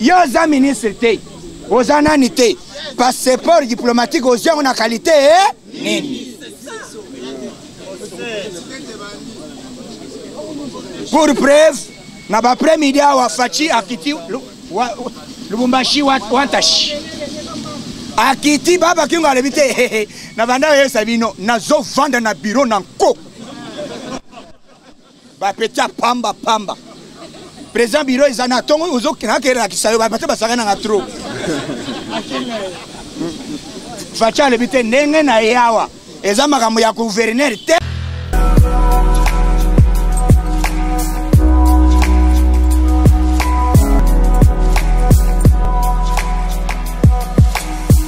yo oza ministre te oza nani te passeport diplomatique ozwi yango na kalite eh? nini pour preuve na bapres midi awa faci akiti lubumbashi wantashi akiti baba kingo alobi te na banda oyebisa bino nazovanda na biro na nko Ba petit ya pamba pamba. Président bureau eza na tongo ozo kena ke relakisa yo ba petit basaka na trop. Facha alobi te ndenge na ye awa eza makambo ya gouverneur te.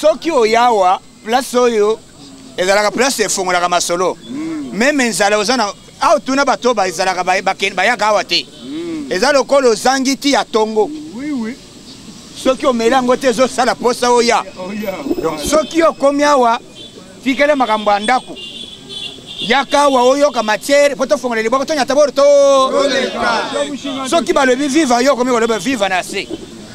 soki oyawa place oyo ezalaka place efongolaka masolo mm. meme nzala oza na awa ah, tuna bato oyo ezalaka bayaka awa te mm. eza lokola ozangi ti ya tongo soki omeli yango te ezosala mposa oya oh, donc soki okomi awa tikele makambo ya ndako yaka awa oyoka matière mpo tofongola liboko tonyata boro to soki balobi viva yo okomi koloba viva na se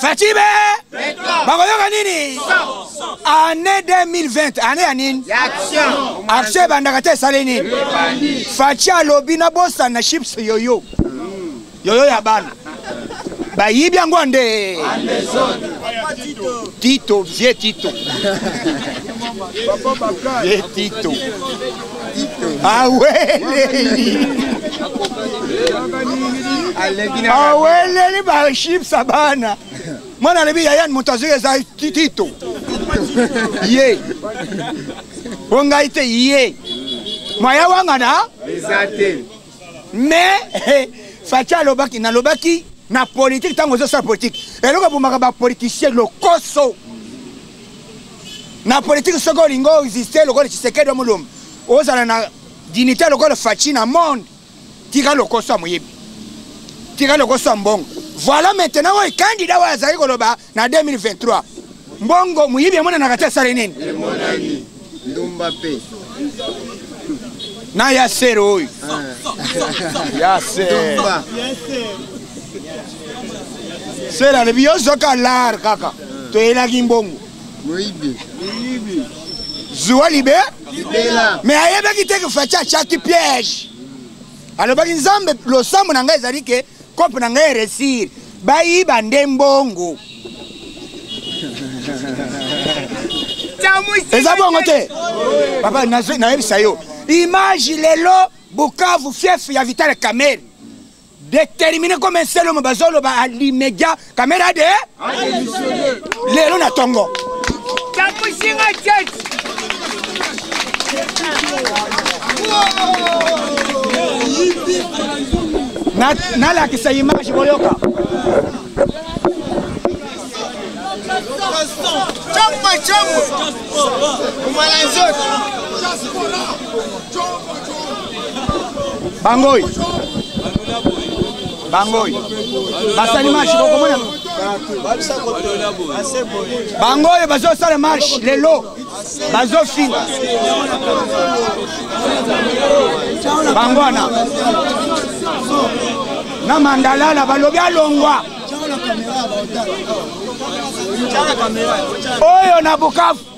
Fatshi be bakoyoka nini année 2020 année ya nini action ebandaka te esali nini Fatshi alobi na bosa na chips yoyo yoyo ya bana bayibi yango nde tito vie tito vie tito aweleli aweleli bashipsa bana mwana alobi yaya moto azwi eza tito ye o ngai te ye mwaya wangana eza te mais faci alobaki nalobaki na politike ntango ozosala politike eloko ebomaka bapolitisien lokoso na politiki soki olingi oexiste lokola tshisekedi wa molombe ozala na dignité lokola faci na monde tika lokoso ya moyebi tika lokoso ya mbongo voilà maintenant oyo kandida oyo azali koloba na 2023 mbongo moyibi emonanaka te asali nini ndumba mpe na ya sere oyo ah. ya sere sere alobi yo zoka lar kaka ah. toyelaki mbongo moyibi zuwa libe me ayebaki te ke faci atyaki piège alobaki nzambe losambo na ngai ezali ke Cope na ngai resir bayiba nde mbongo eza bongo te papa nayebisa yo image lelo bukavu fief ya vital kamere déterminé comme un seul homme bazoloba à l'immédiat kamera de lelo na tongo tamusinga church nalakisa image boyoka chamba chamba omala nzoto bango oyo bango oyo basali marche bokomona bango oyo bazosala marche lelo bazofinga bango wana na mandalala balobi alongwa oyo na bukavu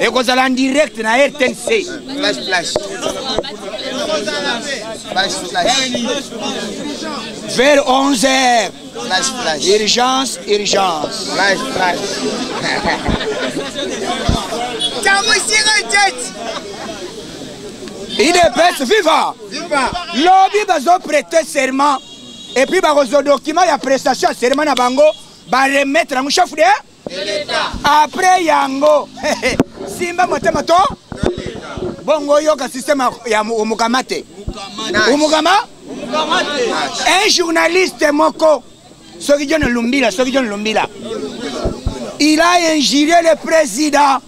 ekozala en direct na rtnc flash flash flash flash vers 11 heures flash flash urgence urgence flash flash tamusira tete idps viva lobi bazoprete serment epuis bakozwa document ya prestation ya serment na bango baremettre yango chef de apres yango simba motema to bongo oyoka systeme ya omukama te omukama un journaliste moko soki john lumbila soki john lumbila il a injuré le président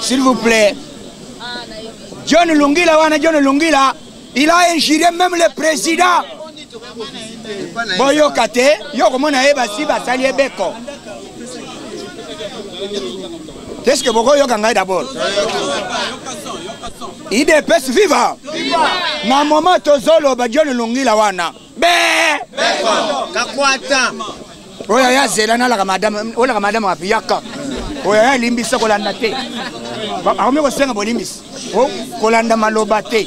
s'il vous plaît john lungila wana john lungila il a injuré même le président boyoka te yo okomona ye basi basali ye beko est ce que bokoyoka ngai d'abord idps viva na moment tozoloba john longila wana be kakwata oyo aya zela nalaka madame olaka madame wapi yaka oyo aya limbisa kolanda te akomi kosenga bolimbisi kolanda maloba te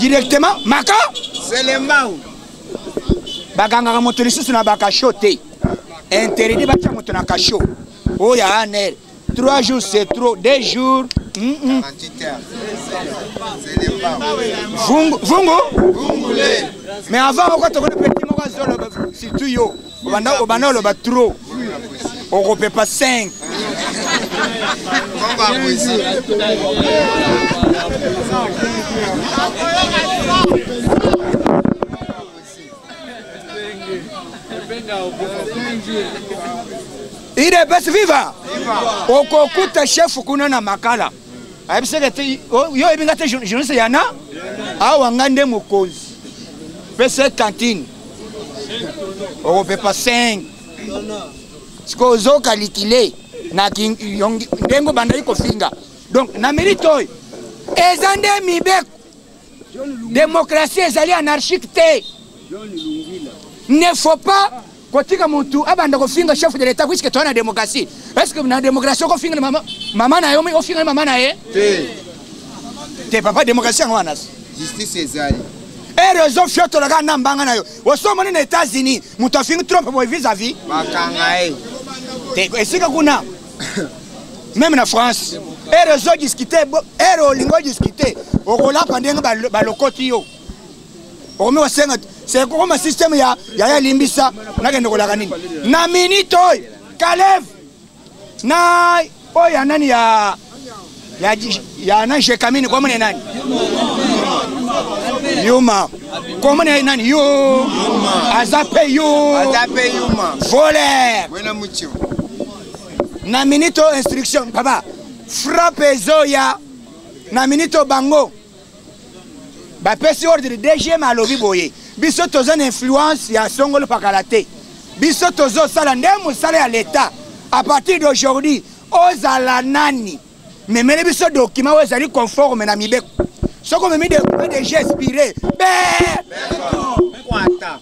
directement maka selembau bakangaka moto lisusu na bakasho te interdit batya moto na kasho oyo aanere 3 jours c'est trop 2 jours mm -mm. vungu vungu mais avant oko tokona petit moko azoloba surtout yo obanda obanda oloba trop okopepa 5 Thank you. idps viva okokuta chef kuna na makala ayebisaka te yo oyebi nga te journaliste yana awa nga nde mokonzi mpe se cantine okopepa 5 sikoyo ozoka likile na ndenge obandaki kofinga donc na milite oyo eza nde mibeko Démocratie ezali anarchique te. Ne faut pas kotika mutu abanda kofinga chef de l'etat puisque toza na démocratie est ce que na démocratie okofinga mama, mama na yo ofinga mama na ye te papa démocratie yango wana justice ezali ere ozofiotola na mbanga na yo osomoni na états-unis moto afingi trump boye vis à vis bakanga ye esika kuna meme na france ere ozo discute ere olingi odiscute okolapa ndenge balokoti yo okomi kosenga sekokoma systeme ya yaya limbisa nakende kolaka nini na minute oyo kaleve na oyo ya nani ya ya, ya na jekamini kwa mune nani yuma kwa mune nani yo aza pe yo aza pe yuma vole wena mucho na minute instruction papa frappe ezoya na minute bango bapesi ordre dgm alobi boye biso toza na influence ya songolo pakala te biso tozosala nde mosala ya leta a partir d'aujourd'hui ozala nani memeli biso dokima oyo ezali conforme na mibeko soki omemi dokima deja expire be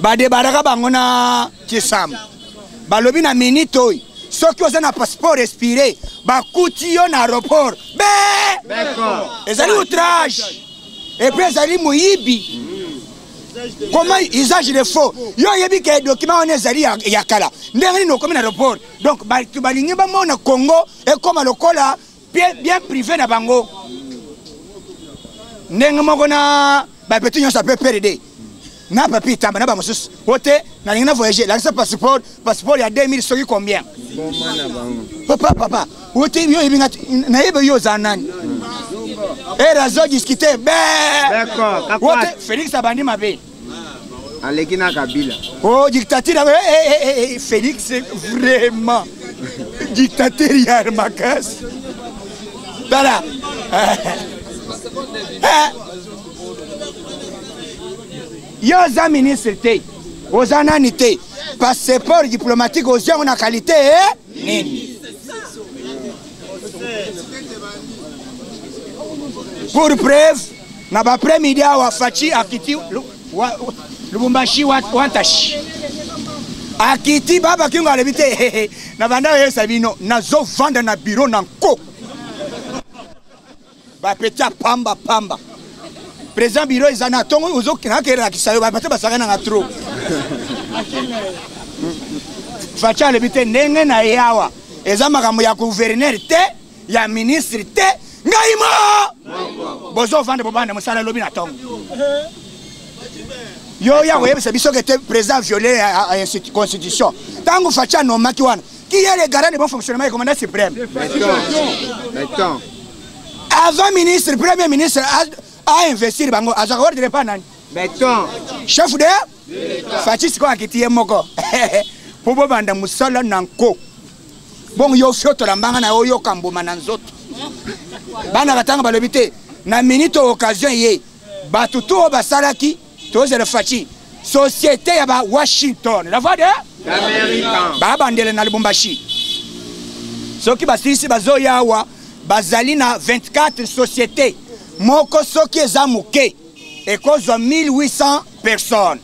badebaraka bango na kisama balobi na minite oyo soki oza na passeport expire bakuti yo na aéroport be ezali outrage epuis ezali moyibi comment usage de faux yo oyebi ke document wana ezali ya kala ndenge nini okomi na aéroport donc bato balingi bamona congo ekoma lokola bien, bien privé na bango ndenge moko na bapeti nyonso ape prd na papi itamba na bamosusu po te nalingi na voyage lakisa passeport passeport ya 2000 soki combien papa papa ote yo oyebi nga nayeba yo oza nani erazo discute be felix abandi mabe aleki na kabila oh dictature yango eh, eh, eh, eh, eh félix vraiment dictateur ya makasi tala yo oza ministre te oza nani te passeport diplomatique ozwi yango na qualité eh? nini pour preuve na ba après midi awa faci akiti lubumbashi wantashi akiti baba kingo alobi te na banda oyebisa bino nazovanda na biro na nko bapeti ya pamba pamba président biro eza na ntongo ozonakelakisa yo bapete basaka nanga trop faci alobi te ndenge na ye awa eza makambo ya guverner te ya ministre te ngai mo bozo vanda bobanda mosala lobi na tongo yo ya koyebisa biso ke te président viole ya constitution ntango faci anomaki wana qui est le garant de bon fonctionnement du commandant suprême avant ministre premier ministre a investir bango azwaka ordre epa nani chef de faci sikoyo akiti ye moko mpo bobanda mosala na nko bongo yo ofiotola mbanga na yo oyoka mbuma na nzoto bana batanga balobi te na minute occasion ye bato to oyo basalaki tozela faci société ya ba washington la voix de babandela na lubumbashi soki basilisi bazoya awa bazali na 24 société moko soki eza moke ekozwa 1800 personne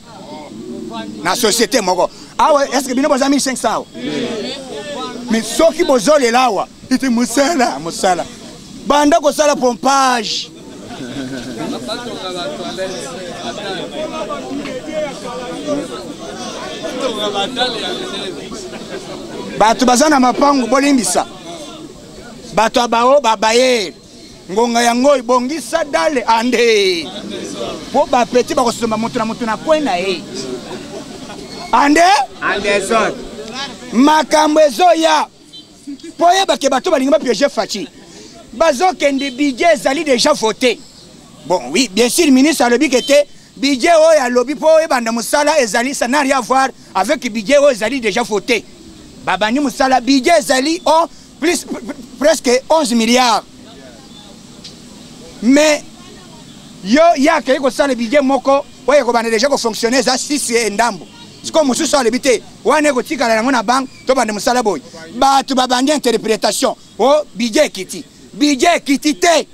na société moko awa ah est ce que bino boza 1500 awa mais soki bozolela awa ete mosala mosala banda kosala pompage bato baza na mapango bolimbisa bato ya bao babaye ngonga yango ebongisa dale ande mpo bapeti bakosomba moto na moto na kwe na ye ande makambo ezoya mpo oyebake bato balingi bapiege faci bazokende bidje ezali deja vote bon oui bien sûr ministre alobi ke te bidje oyo alobi mpo ebanda mosala ezali ça n'a rien avoir avec bidje oyo ezali deja vote babandi mosala bidje ezali o oh, plus presque 11 milliards mais yo ye akei kosala budget moko oyo ekobanda deja kofonctionne eza 6 e ndambo sikoyo mosusu alobi te wana ekotikala yango na banke tobanda mosala boye bato babandi interpretation o oh, budget ekiti budget ekiti te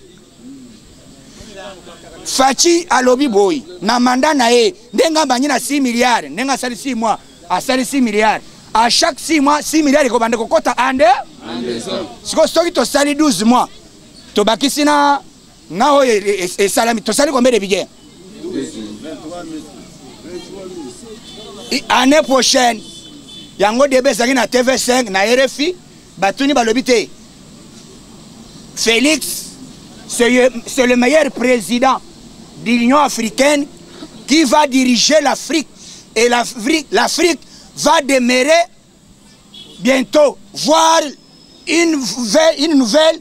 faci alobi boye na manda na ye ndenge abangi na 6 milliard ndenge asali 6 mois asali 6 milliard à chaque 6 mois 6 milliard ekobanda kokɔta ande sikoyo soki tosali 12 mois tobakisi na nga oyo e, e, e, esalami tosali combien de budget année prochaine yango debe ezalaki na tv5 na rfi félix c'est le meilleur président de l'union africaine qui va diriger l'afrique et l'afrique va demeurer bientôt voir une nouvelle, une nouvelle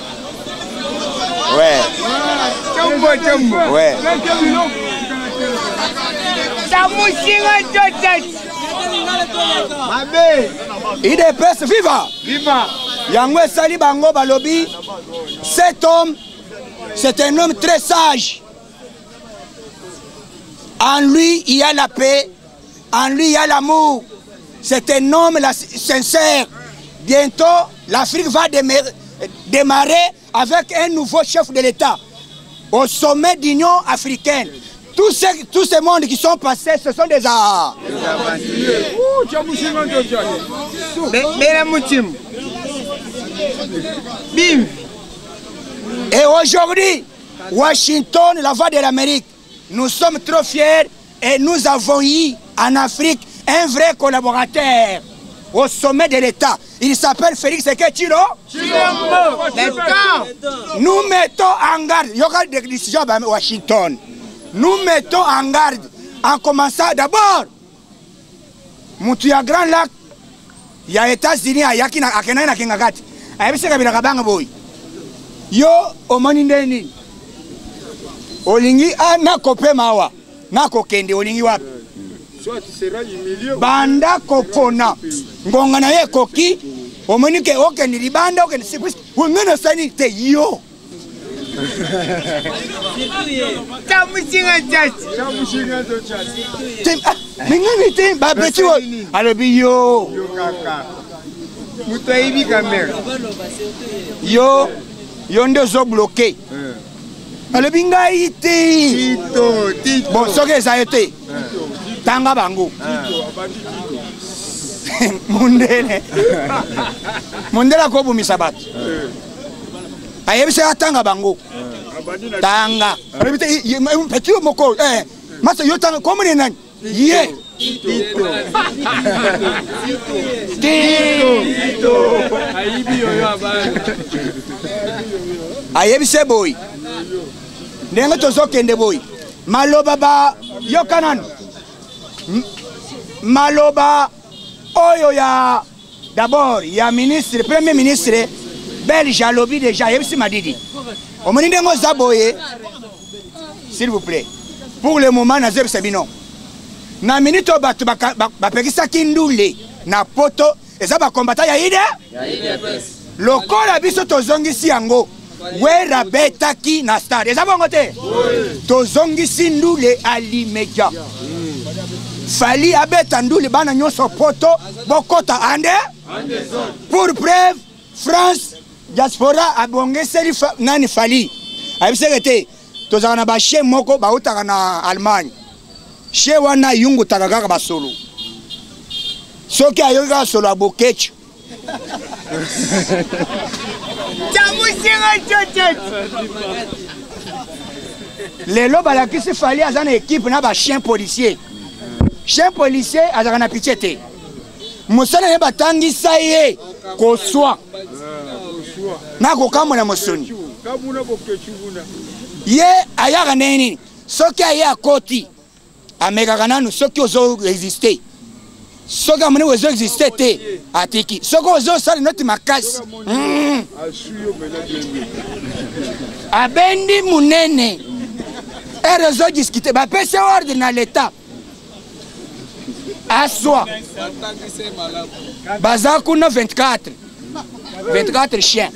Ouais. Ouais. Tamusinga totat. Mabe. Idepes viva. Viva. Yango esali bango balobi cet homme c'est un homme très sage. En lui il y a la paix En lui, il y a l'amour. C'est un homme sincère. Bientôt, l'Afrique va démarrer avec un nouveau chef de l'État au sommet d'Union africaine. Tous ces, tous ces mondes qui sont passés, ce sont des arts. Et aujourd'hui, Washington, la voix de l'Amérique, nous sommes trop fiers et nous avons eu en Afrique un vrai collaborateur au sommet de l'État. Il s'appelle Félix Ekechiro. Nous mettons en garde, il y aura des décisions à Washington. Nous mettons en garde, en commençant d'abord, mutu ya grand lac ya etats-unis ayaki akendaki na kingakati ayebisi kabila kabanga boyi yo omoni nde nini olingi ah, nakopema awa nakokende olingi wapi banda kopona ngonga na ye ekoki omoni ke okende libanda okende sikusi wengene osani te yo mingani te babeti oyo alobi yo moto ayebi kamere yo yo nde ozo bloke eh. alobi ngai te bon soki eza yo te eh. tanga bango eh. mundele mundele akobomisa bato ayebisa atanga bango tanga pati yo moko eh, masa yo tanga komone nani ye ayebise boyi ndenge tozokende boyi maloba ba yokanani maloba oyo ya d'abord ya ministre premier ministre belge alobi déjà ayebisi madidi omoni ndenge oza boye s'il vous plaît pour le moment nazoyebisa bino na minute oyo bato bapekisaki ndule na poto eza bakombata ya ide lokola biso tozongisi yango wera betaki na stade eza bongo te tozongisi ndule alimedia fali abeta ndule bana nyonso poto bokota ande pour preuve france diaspora abongeseli fa, nani fali ayebiseke te tozalaka na bashe moko bautaka na allemagne she wana ayungutaka kaka basolo soki ayoki kaka solo ya boketsho lelo balakisi fali aza na ekipe na bachien policier chien policier azalaka na pitie te mosala naye batangisa ye koswa na kokamwa na mosuni ye ayaka ndenge nini soki aye akoti amekaka nanu soki ozo existe soki amoni ozo existe te atiki soki ozosala noti makasi hmm. abendi monene ere ozodiskute bapesi ordre na leta aswa baza kuna 24 24 chien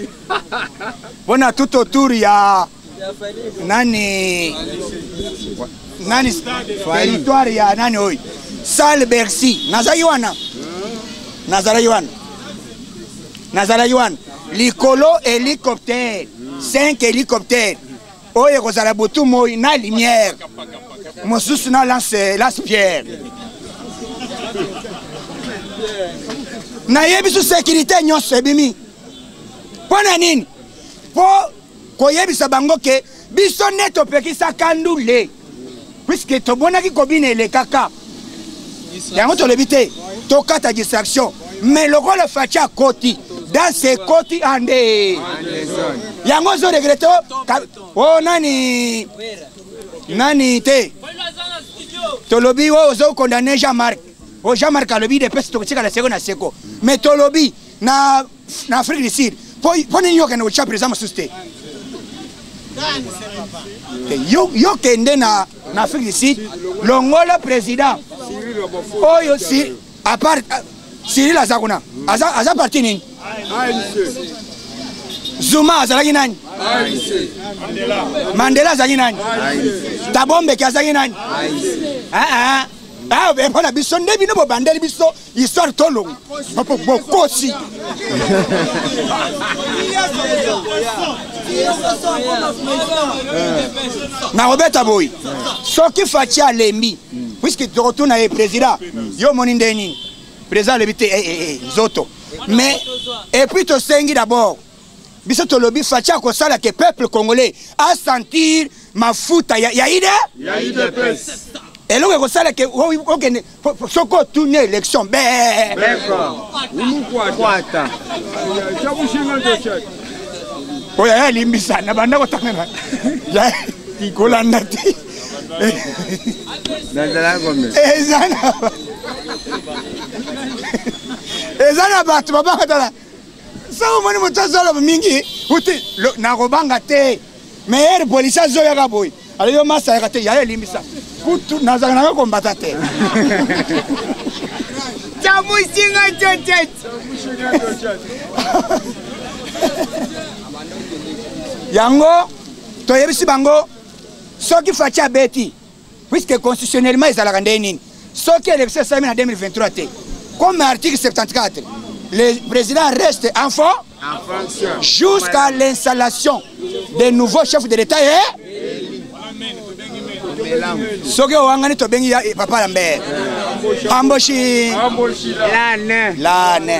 mpona tout autour ya nani nani territoire ya nani oyo salle bercy nazalaki wana nazalaki wana nazalaki wana likolo hélicoptère 5 hélicoptère oyo ekozala butu moi na lumière mosusu na lance, lance pierre nayebi so sécurité nyonso ebimi mpo na nini mpo koyebisa bango ke biso nde topekisaka ndule puiske tomonaki kobina elekaka yango tolobi te tokata distraction mais lokola faci akoti danse ekoti ande yango ozo regrete o oh, oh, nani nani te tolobi oyo oh, ozo condamne jean marc o jean marc alobi de pesi tokotikala seko na seko mais tolobi na na afrique du sud mpo nini yokende kotya président mosusu te yo kende na afrique du sud longola président oyo si apart siril euh, aza kuna aza parti nini zuma azalaki nani mandela azalaki nani tabombeki azalaki nani mpo ah, ah, ah. na biso nde bino bobandeli biso histoire tolongo bapo bokosi nakobeta boye soki faci alembi puiske tokotuna ye président yo omoni nde nini président alebi te eh, eh, eh, nzoto mais epuis tosengi d'abord biso tolobi faci akosala ke peuple congolais asentir mafuta ya, ya ide ya idps eloko ekosala ke okende soki otuni élection be oyo aya alimbisa na banda kotangana kolanda te eza na bato babakatala soki omoni moto azoloba mingi uti nakobanga te meilleur polisi azoyaka boye alo yo masa yaka te yayo elimbisa kutu nazalaka nanga kombata te chamusinga chochech yango toyebisi bango soki faci abeti puisque constitutionnellement ezalaka ndenge nini soki élection esalami na 2023 te comme article 74 le président reste en fond jusqu'à l'installation des nouveaux chefs de l'état et soki owangani tobengi papa lambert amboshi lane